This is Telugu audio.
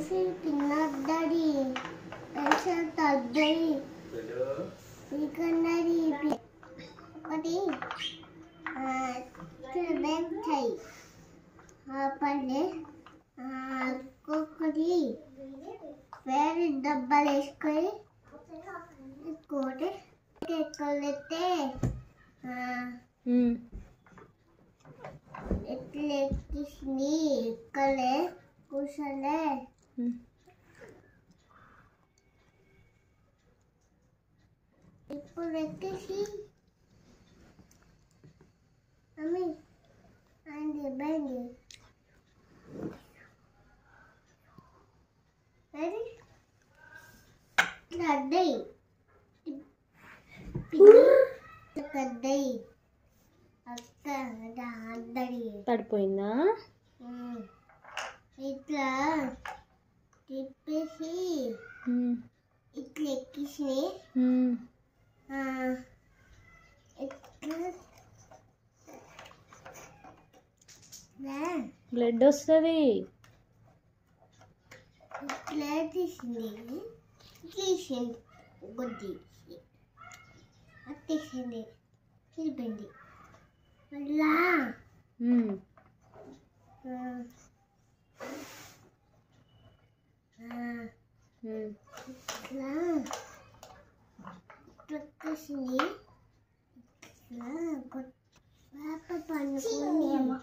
Pencil kinadari. Pencil tadari. Secondary. What is? Uh, back thai. Apale. Kokori. Very double square. Code cake कर लेते हाँ એટલે કિસની કલે કુશલે ఇప్పుడు ఎక్కేసి మమ్మీ అండి బండి రెడీ అద్దయి కద్దయి అక్క అద్దడి పడిపోయిందా? ఇట్లా తిప్పేసి. ఇట్లా ఎక్కేసి బ్లడ్ వస్తుంది. ఇట్లా తీసింది. తీసింది. గుద్ది అట్టేసింది. తిరిపింది మళ్ళా Terus ini, nah, apa panas ini?